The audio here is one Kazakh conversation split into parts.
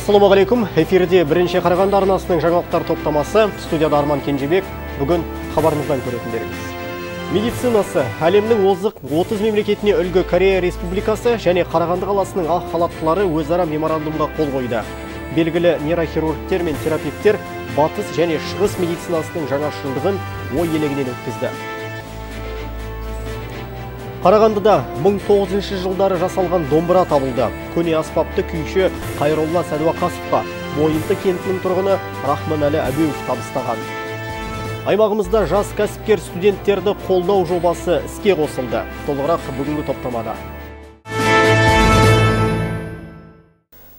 ассалаумағалейкум. Эфирде бірінші қарағанды арнасының жаңалықтар топтамасы. Студияда арман кенжебек. Бүгін хабарымыздан көретіндеріңіз. Медицинасы. Әлемнің озық 30 мемлекетіне үлгі корея республикасы және қарағанды қаласының ақ халаттылары өзара меморандумға қол қойды. Белгілі нейрохирургтер мен терапевттер батыс және шығыс медицинасының жаңашылдығын ой елегінен өткізді. Қарағандыда 1900 жылдары жасалған домбыра табылды. Көне аспапты күйші Қайролла Сәдуақасовқа Мойынты кентінің тұрғыны Рахманәлі Әбеуов табыстаған. Аймағымызда жас кәсіпкер студенттерді қолдау жобасы іске қосылды. Толығырақ бүгінгі топтамада.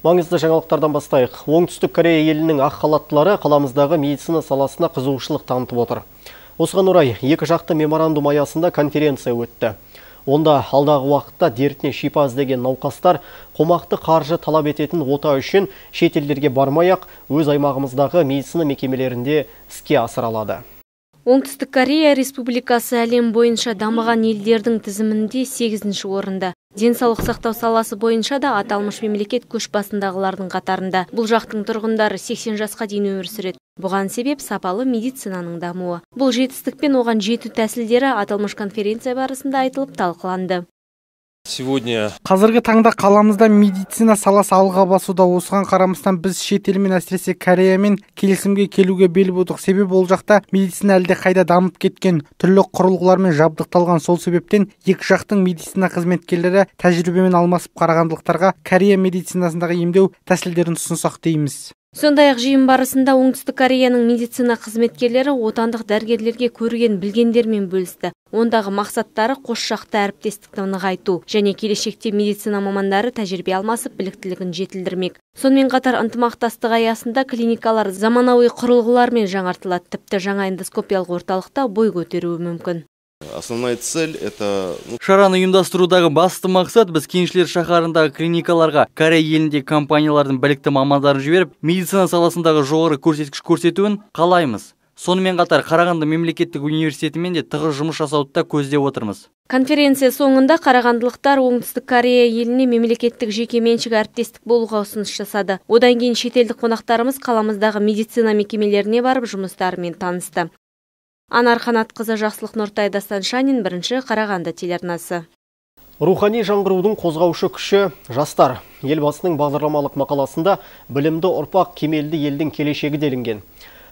Маңызды жаңалықтардан бастайық. Оңтүстік Корея елінің ақ халаттылары қаламыздағы медицина саласына қызығушылық танытып отыр. Осыған орай екі жақты меморандум аясында конференция өтті. Онда алдағы уақытта дертіне шипа іздеген науқастар қомақты қаржы талап ететін ота үшін шетелдерге бармай-ақ өз аймағымыздағы медицина мекемелерінде іске асыра алады. Оңтүстік Корея Республикасы әлем бойынша дамыған елдердің тізімінде 8 орында. Денсаулық сақтау саласы бойынша да аталмыш мемлекет көш басындағылардың қатарында. Бұл жақтың тұрғындары 80 жасқа дейін өмір сүреді. Бұған себеп сапалы медицинаның дамуы. Бұл жетістік оған жету тәсілдері аталмыш конференция барысында айтылып талқыланды. Сегодня қазіргі таңда қаламызда медицина саласы алға басуда. Осыған қарамастан біз шет елмен әсіресе кореямен келісімге келуге бел будық. Себебі ол жақта медицина әлде қайда дамып кеткен түрлі құрылғылармен жабдықталған. Сол себептен екі жақтың медицина қызметкерлері тәжірибемен алмасып қарағандылықтарға корея медицинасындағы емдеу тәсілдерін ұсынсақ дейміз. Сондай ақ жиын барысында оңтүстік кореяның медицина қызметкерлері отандық дәрігерлерге көрген білгендермен бөлісті. Ондағы мақсаттары қос жақты әріптестікті нығайту және келешекте медицина мамандары тәжірибе алмасып біліктілігін жетілдірмек. Сонымен қатар ынтымақтастық аясында клиникалар заманауи құрылғылармен жаңартылады. Тіпті жаңа эндоскопиялық орталықта бой көтеруі мүмкін. Основная цель это шараны ұйымдастырудағы басты мақсат біз кеншілер шаһарындағы клиникаларға корея еліндегі компаниялардың білікті мамандарын жіберіп медицина саласындағы жоғары көрсеткіш көрсетуін қалаймыз. Сонымен қатар қарағанды мемлекеттік университетімен де тығыз жұмыс жасауды да көздеп отырмыз. Конференция соңында қарағандылықтар оңтүстік корея еліне мемлекеттік жеке меншік әріптестік болуға ұсыныс жасады. Одан кейін шетелдік қонақтарымыз қаламыздағы медицина мекемелеріне барып жұмыстарымен танысты. Анар қанатқызы жақсылық нұртай дастаншанин бірінші қарағанды телеарнасы. Рухани жаңғырудың қозғаушы күші жастар. Елбасының бағдарламалық мақаласында білімді ұрпақ кемелді елдің келешегі делінген.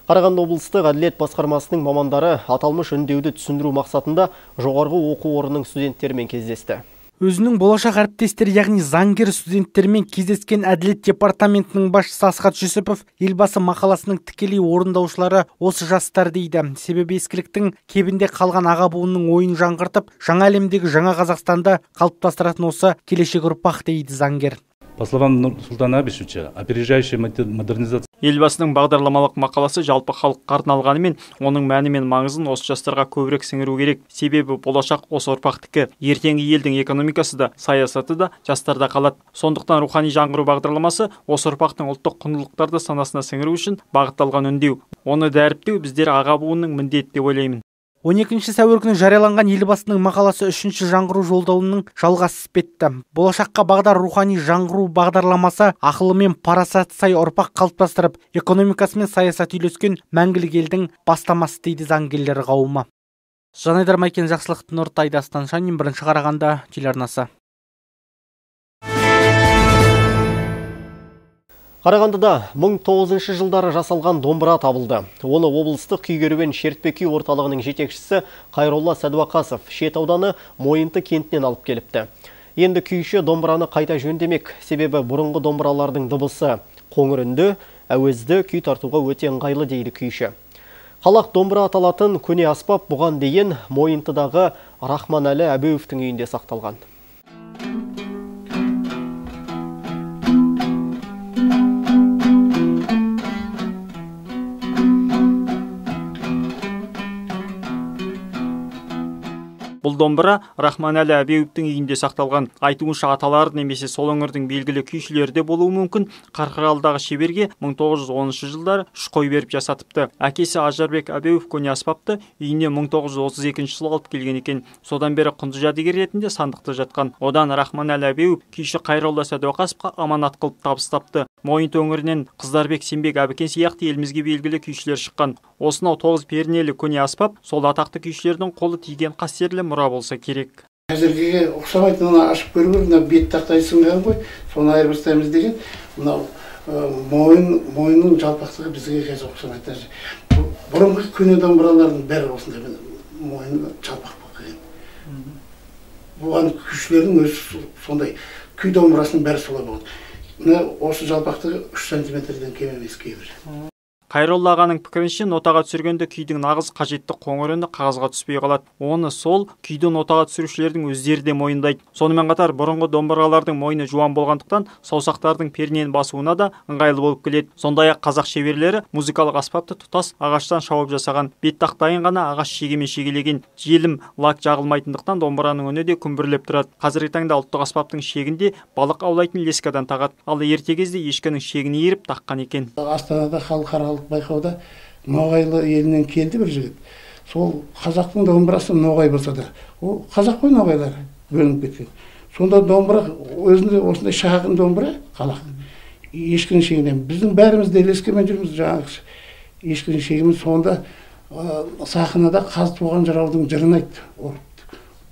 Қарағанды облыстық әділет басқармасының мамандары аталмыш үндеуді түсіндіру мақсатында жоғарғы оқу орнының студенттерімен кездесті. Өзінің болашақ әріптестері яғни заңгер студенттермен кездескен әділет департаментінің басшысы асхат жүсіпов елбасы мақаласының тікелей орындаушылары осы жастар дейді. Себебі ескіліктің кебінде қалған аға буынның ойын жаңғыртып жаңа әлемдегі жаңа қазақстанды қалыптастыратын осы келешек ұрпақ дейді заңгер. По словам Нурсултана Абишевича, опережающая модернизация елбасының бағдарламалық мақаласы жалпы халыққа арналғанымен оның мәні мен маңызын осы жастарға көбірек сіңіру керек. Себебі болашақ осы ұрпақтікі. Ертеңгі елдің экономикасы да саясаты да жастарда қалады. Сондықтан рухани жаңғыру бағдарламасы осы ұрпақтың ұлттық құндылықтарды санасына сіңіру үшін бағытталған үндеу. Оны дәріптеу біздер аға буынның міндеті деп ойлаймын. 12 сәуір күні жарияланған елбасының мақаласы үшінші жаңғыру жолдауының жалғасы іспетті. Болашаққа бағдар рухани жаңғыру бағдарламасы ақылы мен парасаты сай ұрпақ қалыптастырып экономикасы мен саясаты үйлескен мәңгілік елдің бастамасы дейді заңгерлер қауымы. Жанайдар майкен жақсылық нұртай дастаншанин бірінші қарағанды телеарнасы. Қарағандыда 1900 жылдары жасалған домбыра табылды. Оны облыстық күйгеруен шертпе күй орталығының жетекшісі Қайролла Сәдуақасов шет ауданы Мойынты кентінен алып келіпті. Енді күйші домбыраны қайта жөндемек, себебі бұрынғы домбыралардың дыбысы қоңыр үнді, әуезді күй тартуға өте ыңғайлы дейді күйші. Қалақ домбыра аталатын көне аспап бұған дейін Мойынтыдағы Рахманәлі Әбеуовтің үйінде сақталған. Бұл домбыра рахманәлі әбеуовтің үйінде сақталған. Айтуынша аталары немесе сол өңірдің белгілі күйшілері де болуы мүмкін. Қарқаралыдағы шеберге 1910 жылдары үш қой беріп жасатыпты. Әкесі ажарбек әбеуов көне аспапты үйіне 1932 жылы алып келген екен. Содан бері құнды жәдігер ретінде сандықта жатқан. Одан рахманәлі әбеуов күйші қайролла сәдуақасовқа аманат қылып табыстапты мойынт өңірінен қыздарбек сенбек әбікен сияқты елімізге белгілі күйшілер шыққан. Осынау тоғыз пернелі көне аспап сол атақты күйшілердің қолы тиген қастерлі мұра болса керек. Қазіргіге ұқсамайды мына ашып көру керек мына бет тақтай сынған ғой соны айырбастаймыз деген. Мынау мойын мойынның жалпақтығы бізге қазір ұқсамайды даже бұрынғы көне домбыралардың бәрі осындай мойыны жалпақ болып келген. Бұған күйшілердің өзі сондай күй домбырасының бәрі солай болады мына осы жалпақтығы үш сантиметрден кем емес кейбір. Қайролла ағаның пікірінше нотаға түсіргенде күйдің нағыз қажетті қоңыр үні қағазға түспей қалады. Оны сол күйді нотаға түсірушілердің өздері де мойындайды. Сонымен қатар бұрынғы домбыралардың мойны жуан болғандықтан саусақтардың пернені басуына да ыңғайлы болып келеді. Сондай ақ қазақ шеберлері музыкалық аспапты тұтас ағаштан шауып жасаған бет тақтайын ғана ағаш шегемен шегелеген желім лак жағылмайтындықтан домбыраның үні де күмбірлеп тұрады. Қазіргі таңда ұлттық аспаптың шегінде балық аулайтын лескадан тағады. Ал ерте кезде ешкінің шегін иіріп таққан екен. Астанада халықаралық байқауда ноғайлы елінен келді бір жігіт. Сол қазақтың домбырасы ноғай болса да ол қазақ қой ноғайлар бөлініп кеткен. Сонда домбыра өзінде осындай шағын домбыра қалақ. Ешкінің шегінен біздің бәріміз де ілескенмен жүрміз жаңағы ешкінің шегімен. Сонда сахнада қаз туған жыраудың жырын айтты. Ұрып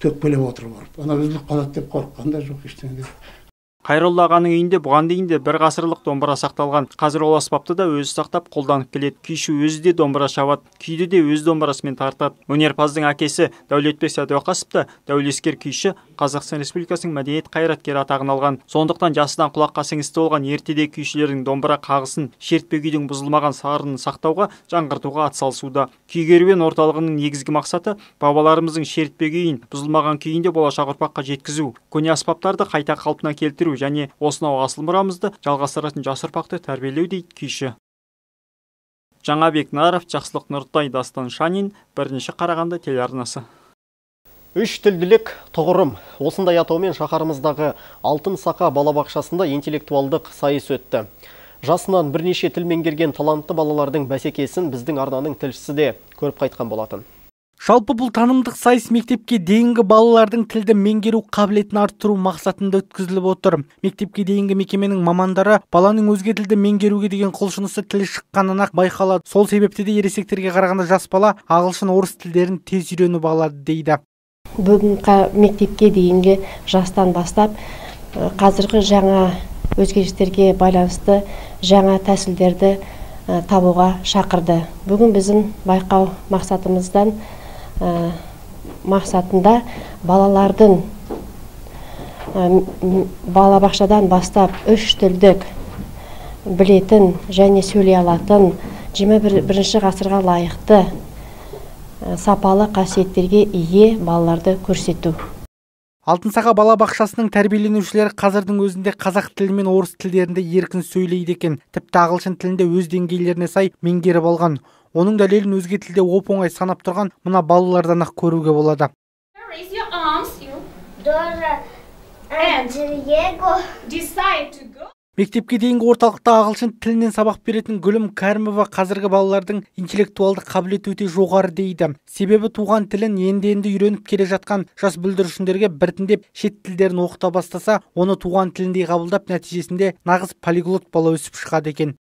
төкпелеп отырып ұрып ана үзіліп қалады деп қорыққан да жоқ ештеңе қайролла ағаның үйінде бұған дейін де бір ғасырлық домбыра сақталған. Қазір ол аспапты да өзі сақтап қолданып келеді. Күйші өзі де домбыра шабады күйді де өз домбырасымен тартады. Өнерпаздың әкесі дәулетбек сәдуақасов та дәулескер күйші қазақстан республикасының мәдениет қайраткері атағын алған. Сондықтан жасынан құлаққа сіңісті болған ертеде күйшілердің домбыра қағысын шертпе күйдің бұзылмаған сарынын сақтауға жаңғыртуға атсалысуда. Күй керуен орталығының негізгі мақсаты бабаларымыздың шертпе күйін бұзылмаған күйін де болашақ ұрпаққа жеткізу. Көне аспаптарды қайта қалпына келтіру және осынау асыл мұрамызды жалғастыратын жас ұрпақты тәрбиелеу дейді күйші. Жаңабек наров жақсылық нұртай дастан шанин бірінші қарағанды телеарнасы. Үш тілділік тұғырым. Осындай атаумен шаһарымыздағы алтын сақа балабақшасында интеллектуалдық сайыс өтті. Жасынан бірнеше тіл меңгерген талантты балалардың бәсекесін біздің арнаның тілшісі де көріп қайтқан болатын. Жалпы бұл танымдық сайыс мектепке дейінгі балалардың тілді меңгеру қабілетін арттыру мақсатында өткізіліп отыр. Мектепке дейінгі мекеменің мамандары баланың өзге тілді меңгеруге деген құлшынысы тілі шыққаннан ақ байқалады. Сол себепті де ересектерге қарағанда жас бала ағылшын орыс тілдерін тез үйреніп алады дейді. Бүгінгі мектепке дейінгі жастан бастап қазіргі жаңа өзгерістерге байланысты жаңа тәсілдерді табуға шақырды. Бүгін біздің байқау мақсатымыздан мақсатында балалардың балабақшадан бастап үш тілдік білетін және сөйлей алатын жиырма бірінші ғасырға лайықты сапалы қасиеттерге ие балаларды көрсету. Алтын сақа балабақшасының тәрбиеленушілері қазірдің өзінде қазақ тілі мен орыс тілдерінде еркін сөйлейді екен. Тіпті ағылшын тілінде өз деңгейлеріне сай меңгеріп алған. Оның дәлелін өзге тілде оп оңай санап тұрған мына балалардан ақ көруге болады. Мектепке дейінгі орталықта ағылшын тілінен сабақ беретін гүлім кәрімова қазіргі балалардың интеллектуалды қабілеті өте жоғары дейді. Себебі туған тілін енді енді үйреніп келе жатқан жас бүлдіршіндерге біртіндеп шет тілдерін оқыта бастаса оны туған тіліндей қабылдап нәтижесінде нағыз полиглот бала өсіп шығады екен.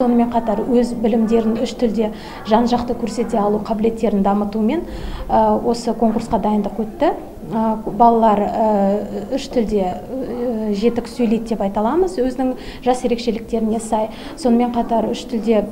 Сонымен қатар өз білімдерін үш тілде жан жақты көрсете алу қабілеттерін дамытумен осы конкурсқа дайындық өтті. Балалар үш тілде жетік сөйлейді деп айта аламыз өзінің жас ерекшеліктеріне сай. Сонымен қатар үш тілде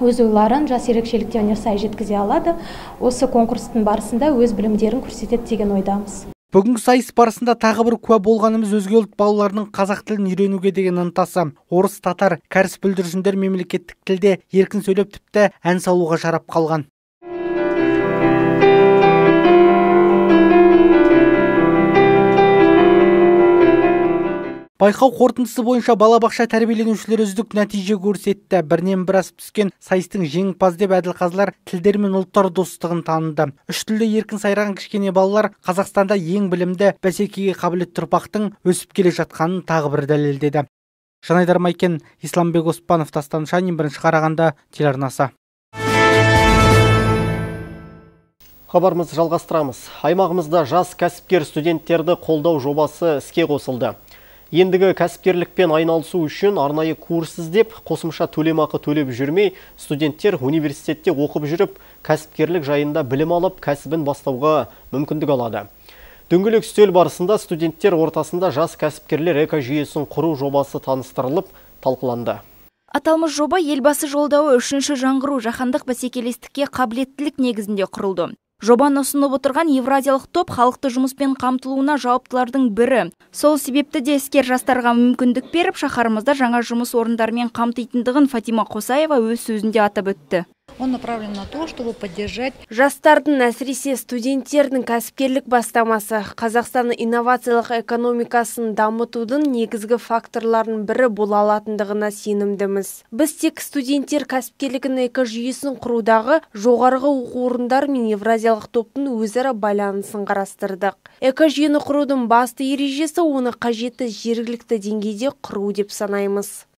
өз ойларын жас ерекшеліктеріне сай жеткізе алады. Осы конкурстың барысында өз білімдерін көрсетеді деген ойдамыз. Бүгінгі сайыс барысында тағы бір куә болғанымыз өзге ұлт балаларының қазақ тілін үйренуге деген ынтасы. Орыс татар кәріс бүлдіршіндер мемлекеттік тілде еркін сөйлеп тіпті ән салуға жарап қалған. Байқау қорытындысы бойынша балабақша тәрбиеленушілері үздік нәтиже көрсетті бірінен бір асып түскен сайыстың жеңімпазы деп әділқазылар тілдер мен ұлттар достығын таныды үш тілде еркін сайраған кішкене балалар қазақстанда ең білімді бәсекеге қабілетті ұрпақтың өсіп келе жатқанын тағы бір дәлелдеді жанайдар майкен исламбек оспанов дастан шанин бірінші қарағанды телеарнасы Хабарымызды жалғастырамыз. Аймағымызда жас кәсіпкер студенттерді қолдау жобасы іске қосылды. Ендігі кәсіпкерлікпен айналысу үшін арнайы курс іздеп, қосымша төлемақы төлеп жүрмей, студенттер университетте оқып жүріп, кәсіпкерлік жайында білім алып, кәсібін бастауға мүмкіндік алады. Дөңгелек үстел барысында студенттер ортасында жас кәсіпкерлер экожүйесін құру жобасы таныстырылып, талқыланды. Аталмыш жоба елбасы жолдауы үшінші жаңғыру жаһандық бәсекелестікке қабілеттілік негізінде құрылды. Жобаны ұсынып отырған Евразиялық топ халықты жұмыспен қамтылуына жауаптылардың бірі. Сол себепті де іскер жастарға мүмкіндік беріп, шаһарымызда жаңа жұмыс орындарымен қамтитындығын Фатима Қосаева өз сөзінде атап өтті. Он направлен на то, чтобы поддержать Жастардың, әсіресе студенттердің кәсіпкерлік бастамасы Қазақстанның инновациялық экономикасын дамытудың негізгі факторларының бірі бола алатындығына сенімдіміз. Біз тек студенттер кәсіпкерлігінің экожүйесін құрудағы жоғарғы оқу орындары мен Евразиялық топтың өзара байланысын қарастырдық. Экожүйені құрудың басты ережесі оны қажетті жергілікті деңгейде құру деп санаймыз.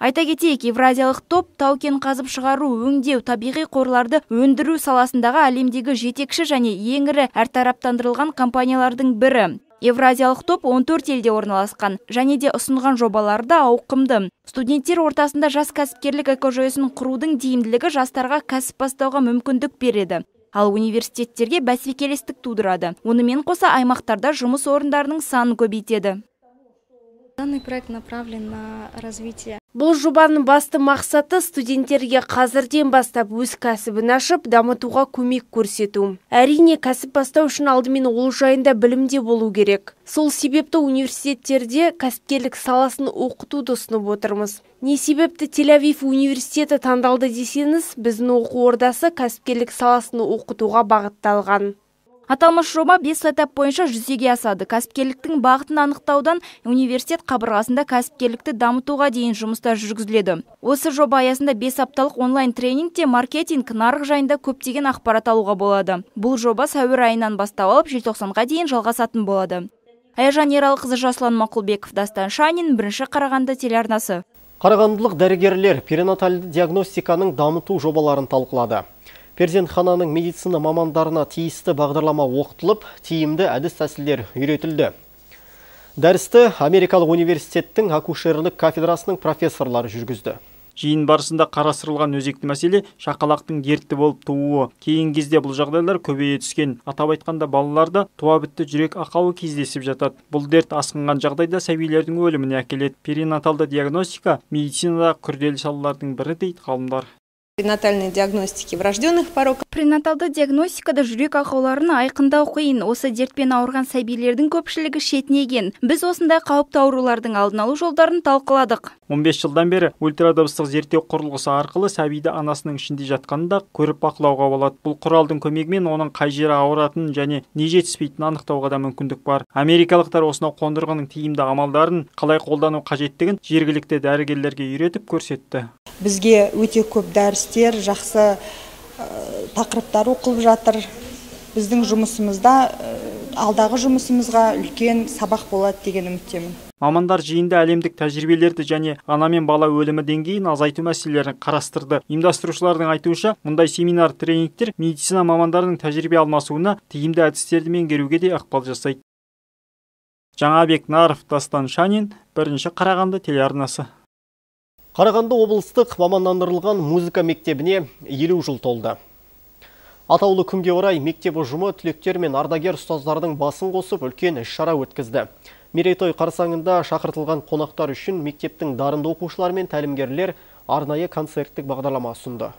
Айта кетейік, Евразиялық топ таукен қазып шығару, өңдеу, табиғи қорларды өндіру саласындағы әлемдегі жетекші және ең ірі әртараптандырылған компаниялардың бірі. Евразиялық топ 14 елде орналасқан және де ұсынған жобалары да ауқымды. Студенттер ортасында жас кәсіпкерлік экожүйесін құрудың тиімділігі жастарға кәсіп бастауға мүмкіндік береді ал университеттерге бәсекелестік тудырады онымен қоса аймақтарда жұмыс орындарының санын көбейтеді Данный проект направлен на развитие Бұл жобаның басты мақсаты студенттерге қазірден бастап өз кәсібін ашып, дамытуға көмек көрсету. Әрине, кәсіп бастау үшін алдымен ол жайында білімде болу керек. Сол себепті университеттерде кәсіпкерлік саласын оқытуды ұсынып отырмыз. Не себепті Тель-Авив университеті таңдалды десеңіз, біздің оқу ордасы кәсіпкерлік саласын оқытуға бағытталған. Аталмыш жоба 5 этап бойынша жүзеге асады. Кәсіпкерліктің бағытын анықтаудан университет қабырғасында кәсіпкерлікті дамытуға дейін жұмыстар жүргізіледі. Осы жоба аясында 5 апталық онлайн тренингте маркетинг, нарық жайында көптеген ақпарат алуға болады. Бұл жоба сәуір айынан бастап алып, желтоқсанға дейін жалғасатын болады. Аяжан Ералықызы Жаслан Мақұлбеков, Дастан Шанин, бірінші Қарағанды телеарнасы. Қарағандылық дәрігерлер перинатальды диагностиканың дамыту жобаларын талқылады перзентхананың медицина мамандарына тиісті бағдарлама оқытылып, тиімді әдіс тәсілдер үйретілді. Дәрісті Америкалық университеттің акушерлік кафедрасының профессорлары жүргізді. Жиын барысында қарастырылған өзекті мәселе шақалақтың дертті болып тууы. Кейін кезде бұл жағдайлар көбейе түскен. Атап айтқанда балаларда туа бітті жүрек ақауы кездесіп жатады. Бұл дерт асқынған жағдайда сәбилердің өліміне әкеледі. Перинаталды диагностика медицинада күрделі салалардың бірі дейді ғалымдар пренатальной диагностики врожденных пороков. Пренаталды диагностикада жүрек ақауларын айқындау қиын. Осы дертпен ауырған сәбилердің көпшілігі шетінеген. Біз осындай қауіпті аурулардың алдын алу жолдарын талқыладық. 15 жылдан бері ультрадыбыстық зерттеу құрылғысы арқылы сәбиді анасының ішінде жатқанда көріп бақылауға болады. Бұл құралдың көмегімен оның қай жері ауыратынын және не жетіспейтінін анықтауға да мүмкіндік бар. Америкалықтар осынау қондырғының тиімді амалдарын қалай қолдану қажеттігін жергілікті дәрігерлерге үйретіп көрсетті. Бізге өте көп дәрістер, жақсы тақырыптар оқылып жатыр. Біздің жұмысымызда алдағы жұмысымызға үлкен сабақ болады деген үміттемін. Мамандар жиында әлемдік тәжірибелерді және ана мен бала өлімі деңгейін азайту мәселелерін қарастырды. Ұйымдастырушылардың айтуынша мұндай семинар тренингтер медицина мамандарының тәжірибе алмасуына тиімді әдістерді меңгеруге де ықпал жасайды. Жаңабек наров дастан шанин бірінші қарағанды телеарнасы. Қарағанды облыстық мамандандырылған музыка мектебіне елу жыл толды. Атаулы күнге орай мектеп ұжымы түлектер мен ардагер ұстаздардың басын қосып үлкен іс шара өткізді. Мерейтой қарсаңында шақыртылған қонақтар үшін мектептің дарынды оқушылар мен тәлімгерлер арнайы концерттік бағдарлама ұсынды.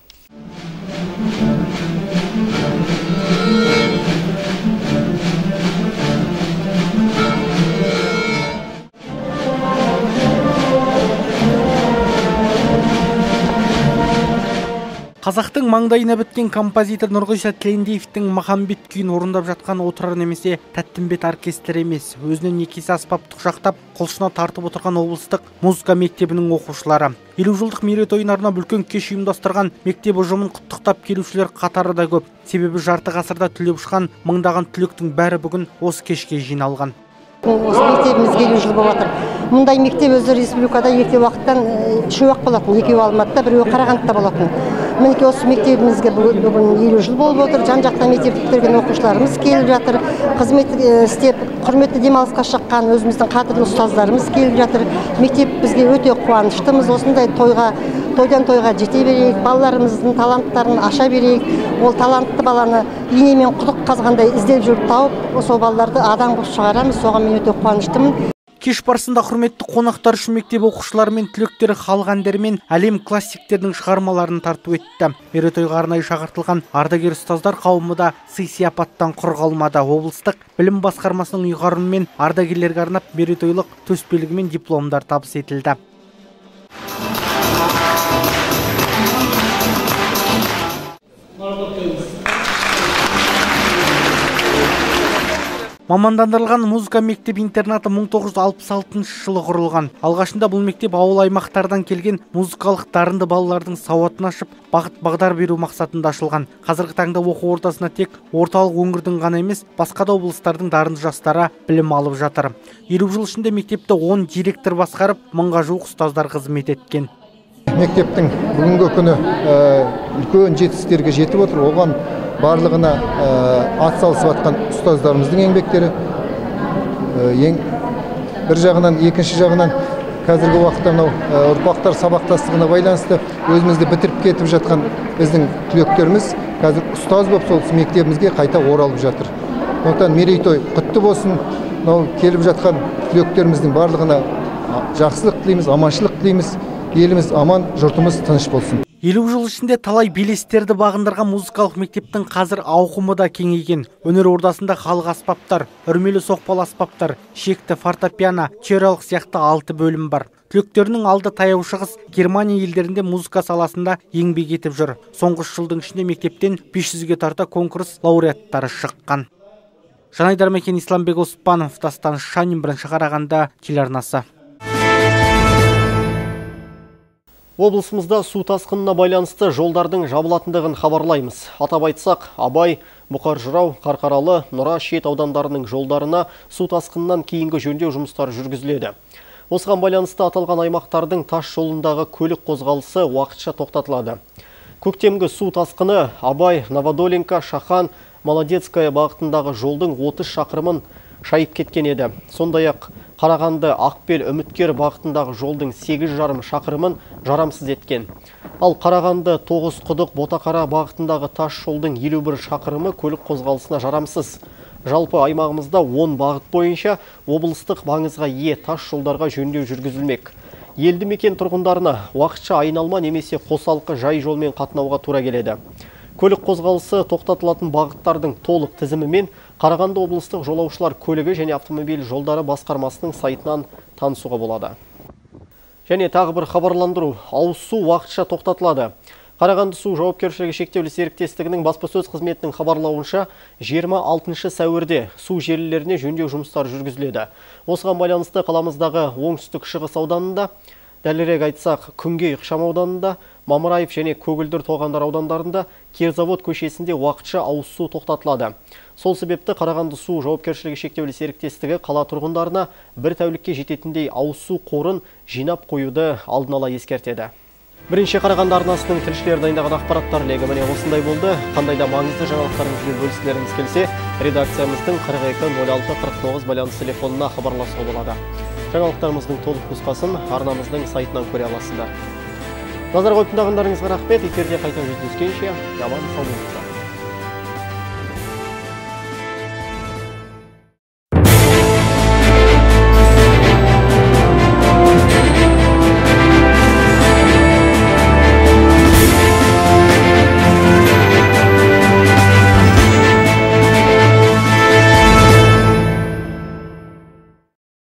Қазақтың маңдайына біткен композитор нұрғиса тілендиевтің махамбет күйін орындап жатқан отырар немесе тәттімбет оркестрі емес. Өзінен екі есе аспапты құшақтап құлшына тартып отырған облыстық музыка мектебінің оқушылары. Елу жылдық мерейтойына арнап үлкен кеш ұйымдастырған мектеп ұжымын құттықтап келушілер қатары да көп. Себебі жарты ғасырда түлеп ұшқан мыңдаған түлектің бәрі бүгін осы кешке жиналған. Осы мектебімізге елу жыл болып жатыр мұндай мектеп өзі республикада ерте уақыттан үшеу ақ болатын. Екеуі алматыда біреуі қарағандыда болатын. Мінекей осы мектебімізге бүгін елу жыл болып отыр. Жан жақтан мектеп бітірген оқушыларымыз келіп жатыр. Қызмет істеп құрметті демалысқа шыққан өзіміздің қадірлі ұстаздарымыз келіп жатыр. Мектеп бізге өте қуаныштымыз. Осындай тойға тойдан тойға жете берейік балаларымыздың таланттарын аша берейік. Ол талантты баланы ине мен құдық қазғандай іздеп жүріп тауып сол балаларды адам қылып шығарамыз. Соған мен өте қуаныштымын. Кеш барысында құрметті қонақтар үшін мектеп оқушылары мен түлектері халық әндері мен әлем классиктерінің шығармаларын тарту етті. Мерейтойға арнайы шақыртылған ардагер ұстаздар қауымы да сый сияпаттан құр қалмады. Облыстық білім басқармасының ұйғарымымен ардагерлерге арнап мерейтойлық төсбелгі мен дипломдар табыс етілді. Мамандандырылған музыка мектеп интернаты 1966 жылы құрылған. Алғашында бұл мектеп ауыл аймақтардан келген музыкалық дарынды балалардың сауатын ашып бағыт бағдар беру мақсатында ашылған. Қазіргі таңда оқу ордасына тек орталық өңірдің ғана емес басқа да облыстардың дарынды жастары білім алып жатыр. Елу жыл ішінде мектепті 10 директор басқарып мыңға жуық ұстаздар қызмет еткен. Мектептің бүгінгі күні үлкен жетістіктерге жетіп отыр. Оған барлығына атсалысып жатқан ұстаздарымыздың еңбектері ең бір жағынан екінші жағынан қазіргі уақытта мынау ұрпақтар сабақтастығына байланысты өзімізді бітіріп кетіп жатқан біздің түлектеріміз қазір ұстаз болып сол мектебімізге қайта оралып жатыр. Сондықтан мерейтой құтты болсын. Мынау келіп жатқан түлектеріміздің барлығына жақсылық тілейміз аманшылық тілейміз. Еліміз аман жұртымыз тыныш болсын. Елу жыл ішінде талай белестерді бағындырған музыкалық мектептің қазір ауқымы да кеңейген. Өнер ордасында халық аспаптар үрмелі соқпалы аспаптар шекті фортепиано теориялық сияқты алты бөлім бар. Түлектерінің алды таяу шығыс германия елдерінде музыка саласында еңбек етіп жүр. Соңғы үш жылдың ішінде мектептен 500-ге тарта конкурс лауреаттары шыққан. Жанайдар мекен исламбек оспанов дастан шанин бірінші қарағанды телеарнасы. Облысымызда су тасқынына байланысты жолдардың жабылатындығын хабарлаймыз. Атап айтсақ абай бұқар жырау қарқаралы нұра шет аудандарының жолдарына су тасқынынан кейінгі жөндеу жұмыстары жүргізіледі. Осыған байланысты аталған аймақтардың тас жолындағы көлік қозғалысы уақытша тоқтатылады. Көктемгі су тасқыны абай новодоленко шахан молодецкая бағытындағы жолдың 30 шақырымын шайып кеткен еді. Сондай ақ қарағанды ақбел үміткер бағытындағы жолдың 8,5 шақырымын жарамсыз еткен. Ал қарағанды тоғыз құдық ботақара бағытындағы тас жолдың 51 шақырымы көлік қозғалысына жарамсыз. Жалпы аймағымызда 10 бағыт бойынша облыстық маңызға ие тас жолдарға жөндеу жүргізілмек. Елді мекен тұрғындарына уақытша айналма немесе қосалқы жай жолмен қатынауға тура келеді. Көлік қозғалысы тоқтатылатын бағыттардың толық тізімімен Қарағанды облыстық жолаушылар көлігі және автомобиль жолдары басқармасының сайтынан танысуға болады. Және тағы бір хабарландыру, ауыз су уақытша тоқтатылады. Қарағанды су жауапкершілігі шектеулі серіктестігінің баспасөз қызметінің хабарлауынша 26 сәуірде су желілеріне жөндеу жұмыстары жүргізіледі. Осыған байланысты қаламыздағы оңтүстік шығыс ауданында дәлірек айтсақ күнге ықшам ауданында мамыраев және көгілдір тоғандар аудандарында керзавод көшесінде уақытша ауыз су тоқтатылады. Сол себепті қарағанды су жауапкершілігі шектеулі серіктестігі қала тұрғындарына бір тәулікке жететіндей ауыз су қорын жинап қоюды алдын ала ескертеді. Бірінші қарағанды арнасының тілшілері дайындаған ақпараттар легі міне осындай болды. Қандай да маңызды жаңалықтарыңызбен бөліскілеріңіз келсе редакциямыздың 42 06 49 байланыс телефонына хабарласуға болады. Жаңалықтарымыздың толық нұсқасын арнамыздың сайтынан көре аласыздар. Назар қойып тыңдағандарыңызға рахмет. Эфирде қайта жүздескенше аман сау болыңыздар.